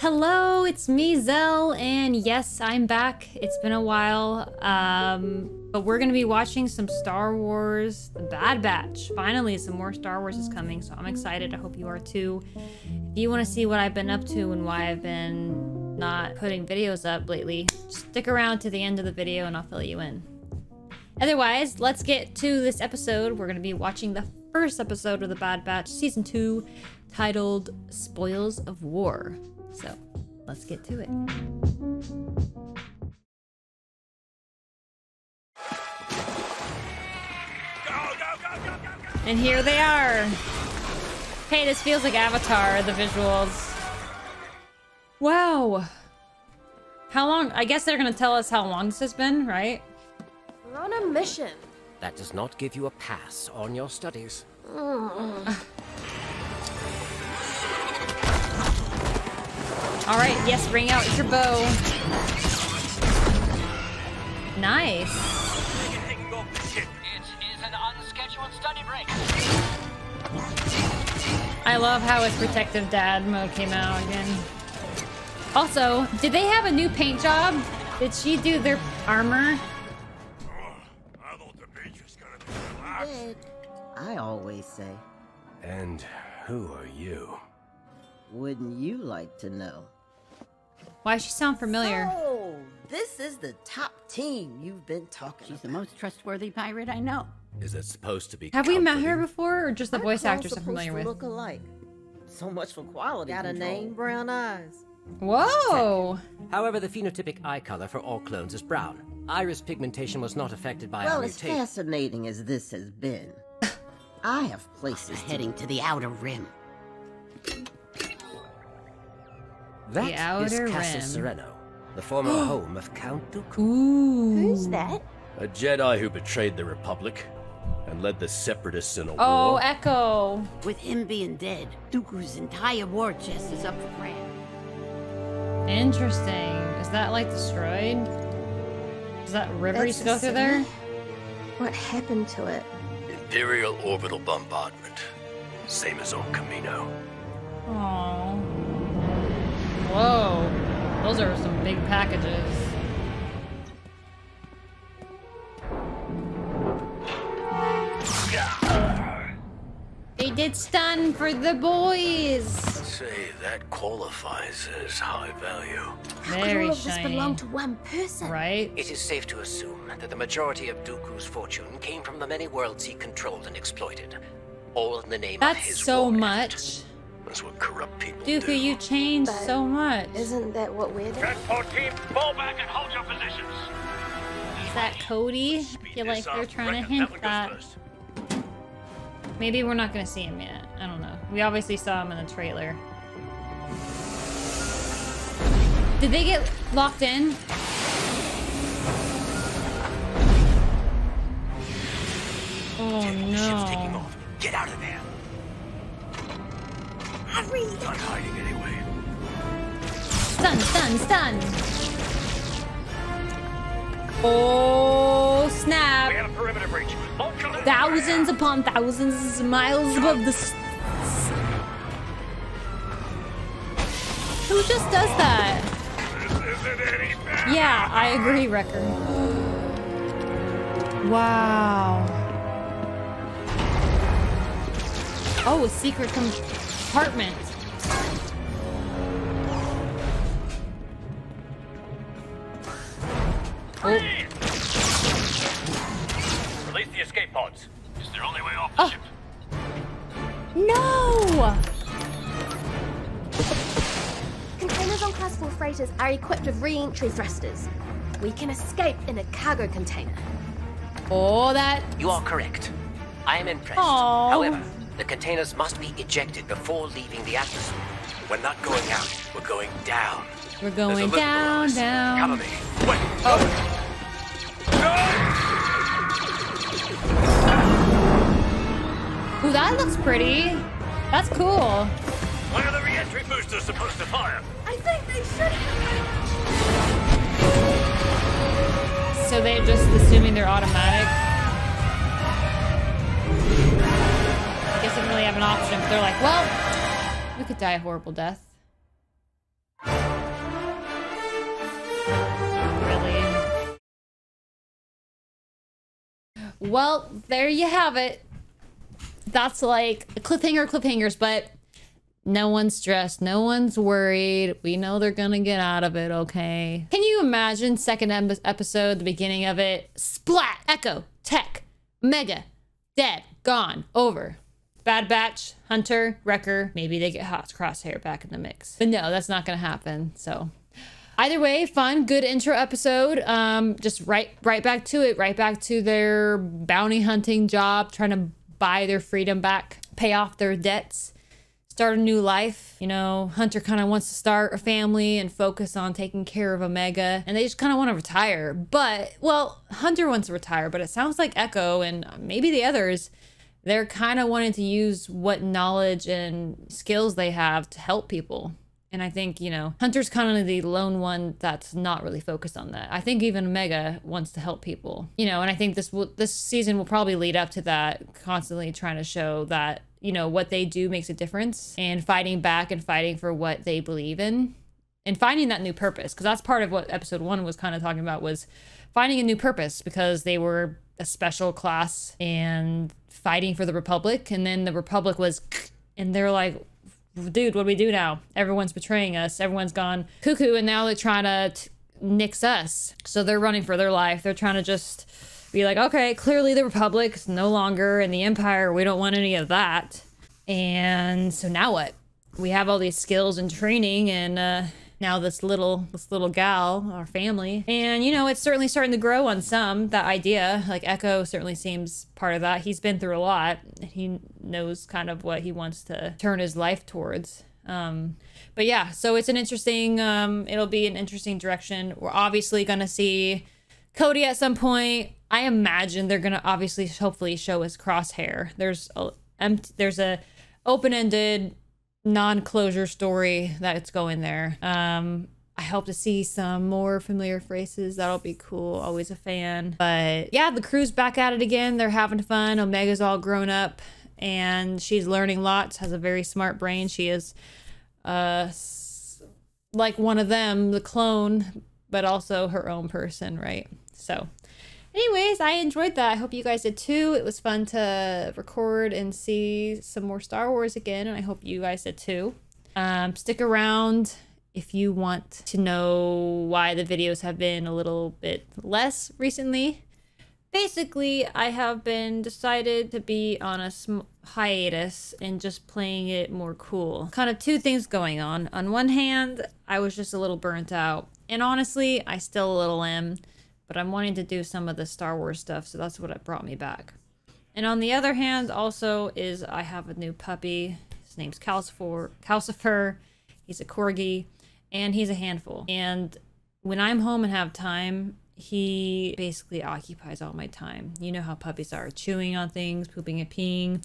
Hello, it's me, Xelle, and yes, I'm back. It's been a while, um, but we're gonna be watching some Star Wars The Bad Batch. Finally, some more Star Wars is coming, so I'm excited. I hope you are too. If you want to see what I've been up to and why I've been not putting videos up lately, stick around to the end of the video and I'll fill you in. Otherwise, let's get to this episode. We're gonna be watching the first episode of The Bad Batch, Season 2, titled Spoils of War. So let's get to it. And here they are. Hey, this feels like Avatar, the visuals. Wow. How long? I guess they're gonna tell us how long this has been, right? We're on a mission. That does not give you a pass on your studies. All right, yes, bring out your bow. Nice. It is an unscheduled study break. I love how his protective dad mode came out again. Also, did they have a new paint job? Did she do their armor? I thought the beach was gonna be relaxed. Did. I always say, And who are you? wouldn't you like to know? Why does she sound familiar? Oh, this is the top team you've been talking She's the most trustworthy pirate I know. Is it supposed to be Have we met her before, or just the Our voice clones actors I'm familiar to with? Look alike. So much for quality. Got a name, brown eyes. Whoa! However, the phenotypic eye color for all clones is brown. Iris pigmentation was not affected by Well, our as fascinating as this has been, I have places to Heading to the outer rim. That The is Outer Castle Rim. Serenno, the former home of Count Dooku. Ooh. Who's that? A Jedi who betrayed the Republic and led the Separatists in a Oh, war. Oh, Echo. With him being dead, Dooku's entire war chest is up for grabs. Interesting. Is that like destroyed? Does that river used to go through there? What happened to it? Imperial orbital bombardment. Same as old Kamino. Aww. Whoa. Those are some big packages. They did stun for the boys. Say, that qualifies as high value. How Could Very all of this belong to one person? Right? It is safe to assume that the majority of Dooku's fortune came from the many worlds he controlled and exploited. All in the name of That's his so war effort. much. That's what corrupt people do. Dooku, you changed But so much. Isn't that what we're doing? Transport team, fall back and hold your positions. Is that Cody? I feel like they're trying to hint one that. first. Maybe we're not gonna see him yet. I don't know. We obviously saw him in the trailer. Did they get locked in? Oh Ship's taking no. off. Get out of there. Hurry! Not hiding anyway. Stun, stun, stun. Oh We snap. have a perimeter breach. Thousands upon thousands of miles above the. s- Who just does that? This isn't any. Yeah, I agree, Wrecker. Wow. Oh, a secret compartment. Oh, Release the escape pods. It's their only way off Ah. the ship. no! Containers on Class 4 freighters are equipped with re-entry thrusters. We can escape in a cargo container. Oh, that. You are correct. I am impressed. Aw. However, the containers must be ejected before leaving the atmosphere. We're not going out. We're going down. We're going down, down. Cover me. Wait. Oh. Ooh, that looks pretty. That's cool. When are the re-entry boosters supposed to fire? I think they should So they're just assuming they're automatic. doesn't really have an option. They're like, well, we could die a horrible death. Really? Well, there you have it. That's like cliffhanger cliffhangers, but no one's stressed. No one's worried. We know they're going to get out of it, okay? Can you imagine second episode, the beginning of it? Splat! Echo! Tech! Mega! Dead! Gone! Over! Bad Batch, Hunter, Wrecker, maybe they get Hot Crosshair back in the mix. But no, that's not gonna happen, so. Either way, fun, good intro episode. Um, just right, right back to it, right back to their bounty hunting job, trying to buy their freedom back, pay off their debts, start a new life. You know, Hunter kind of wants to start a family and focus on taking care of Omega, and they just kind of want to retire. But, well, Hunter wants to retire, but it sounds like Echo and maybe the others, they're kind of wanting to use what knowledge and skills they have to help people. And I think, you know, Hunter's kind of the lone one that's not really focused on that. I think even Omega wants to help people. You know, and I think this will this season will probably lead up to that, constantly trying to show that, you know, what they do makes a difference and fighting back and fighting for what they believe in and finding that new purpose because that's part of what episode 1 was kind of talking about was finding a new purpose because they were a special class and fighting for the republic and then the republic was and they're like dude, what do we do now? Everyone's betraying us. Everyone's gone cuckoo, and now they're trying to nix us. So they're running for their life. They're trying to just be like, okay, clearly the Republic is no longer in the Empire. We don't want any of that. And so now what? We have all these skills and training, and uh, now this little this little gal, our family, and you know it's certainly starting to grow on some that idea. Like Echo certainly seems part of that. He's been through a lot. He knows kind of what he wants to turn his life towards. Um, but yeah, so it's an interesting. Um, it'll be an interesting direction. We're obviously gonna see Cody at some point. I imagine they're gonna obviously, hopefully, show his crosshair. There's a empty, there's a open-ended non-closure story that's going there. Um, I hope to see some more familiar phrases. That'll be cool. Always a fan. But yeah, the crew's back at it again. They're having fun. Omega's all grown up and she's learning lots, has a very smart brain. She is uh like one of them, the clone, but also her own person, right? So anyways, I enjoyed that. I hope you guys did too. It was fun to record and see some more Star Wars again, and I hope you guys did too. Um, stick around if you want to know why the videos have been a little bit less recently. Basically, I have been decided to be on a hiatus and just playing it more cool. Kind of two things going on. On one hand, I was just a little burnt out. And honestly, I still a little am but I'm wanting to do some of the Star Wars stuff, so that's what it brought me back. And on the other hand, also is I have a new puppy. His name's Calcifer. Calcifer. He's a corgi, and he's a handful. And when I'm home and have time, he basically occupies all my time. You know how puppies are, chewing on things, pooping and peeing,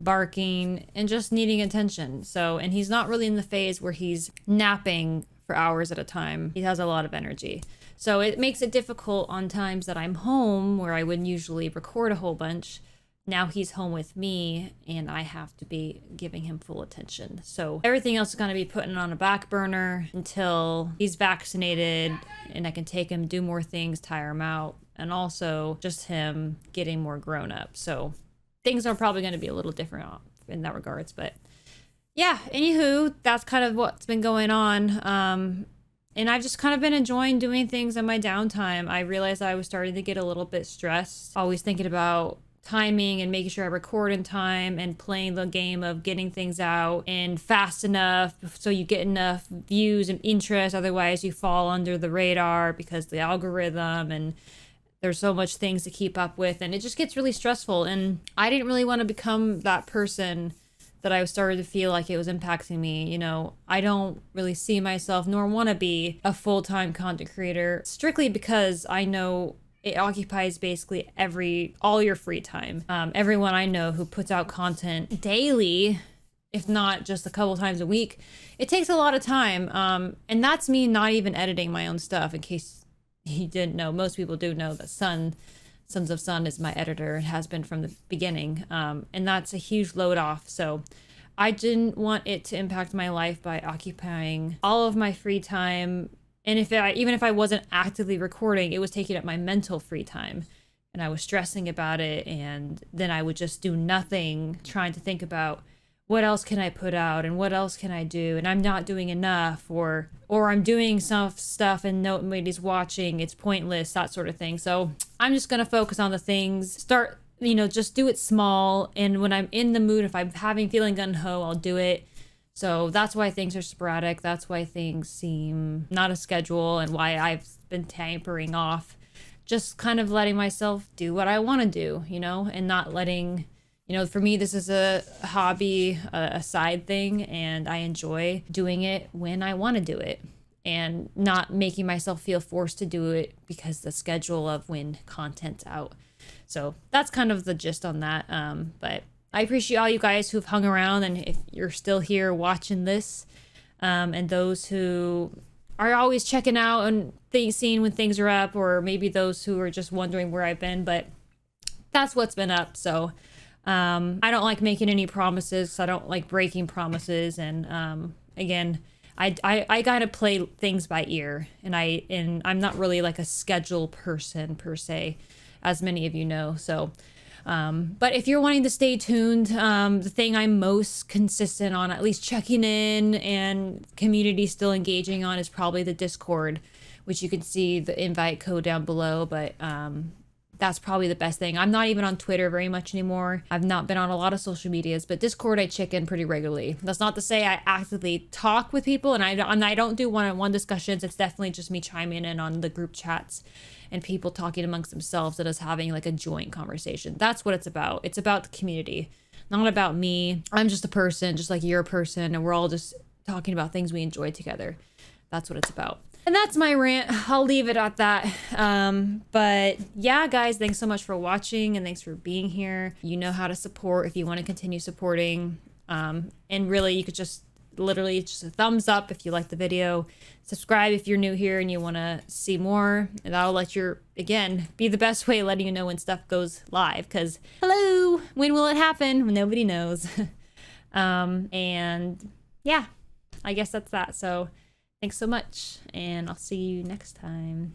barking, and just needing attention. So, and he's not really in the phase where he's napping for hours at a time. He has a lot of energy. So it makes it difficult on times that I'm home where I would usually record a whole bunch. Now he's home with me and I have to be giving him full attention. So everything else is going to be putting on a back burner until he's vaccinated and I can take him, do more things, tire him out, and also just him getting more grown up. So things are probably going to be a little different in that regards, but yeah, anywho, that's kind of what's been going on. Um, and I've just kind of been enjoying doing things in my downtime. I realized I was starting to get a little bit stressed, always thinking about timing and making sure I record in time and playing the game of getting things out and fast enough so you get enough views and interest. Otherwise, you fall under the radar because the algorithm and there's so much things to keep up with and it just gets really stressful. And I didn't really want to become that person that I started to feel like it was impacting me. You know, I don't really see myself nor want to be a full time content creator strictly because I know it occupies basically every all your free time. Um, everyone I know who puts out content daily, if not just a couple times a week, it takes a lot of time. Um, and that's me not even editing my own stuff. In case you didn't know, most people do know that Sun Sons of Sun is my editor and has been from the beginning. Um, and that's a huge load off. So I didn't want it to impact my life by occupying all of my free time. And if I, even if I wasn't actively recording, it was taking up my mental free time and I was stressing about it and then I would just do nothing trying to think about what else can I put out and what else can I do? And I'm not doing enough or or I'm doing some stuff and nobody's watching. It's pointless that sort of thing. So I'm just gonna focus on the things. Start you know just do it small. And when I'm in the mood if I'm having feeling gun-ho I'll do it. So that's why things are sporadic. That's why things seem not a schedule and why I've been tampering off. Just kind of letting myself do what I want to do you know and not letting you know, for me, this is a hobby, a, side thing, and I enjoy doing it when I want to do it and not making myself feel forced to do it because the schedule of when content's out. So that's kind of the gist on that. Um, but I appreciate all you guys who've hung around and if you're still here watching this, um, and those who are always checking out and th- seeing when things are up, or maybe those who are just wondering where I've been. But that's what's been up. So um, I don't like making any promises. So I don't like breaking promises. And um, again, I, I, I gotta play things by ear, and I and I'm not really like a schedule person per se, as many of you know. So, um, but if you're wanting to stay tuned, um, the thing I'm most consistent on, at least checking in and community still engaging on, is probably the Discord, which you can see the invite code down below. But um, that's probably the best thing. I'm not even on Twitter very much anymore. I've not been on a lot of social medias, but Discord I check in pretty regularly. That's not to say I actively talk with people and I, and I don't do one-on-one discussions. It's definitely just me chiming in on the group chats and people talking amongst themselves and us having like a joint conversation. That's what it's about. It's about the community, not about me. I'm just a person, just like you're a person, and we're all just talking about things we enjoy together. That's what it's about. And that's my rant. I'll leave it at that. Um, but yeah, guys, thanks so much for watching and thanks for being here. You know how to support if you want to continue supporting. Um, and really, you could just literally just a thumbs up if you like the video. Subscribe if you're new here and you want to see more. And that'll let your, again, be the best way letting you know when stuff goes live. Because, hello, when will it happen? Nobody knows. um, and yeah, I guess that's that. So, Thanks so much, and I'll see you next time.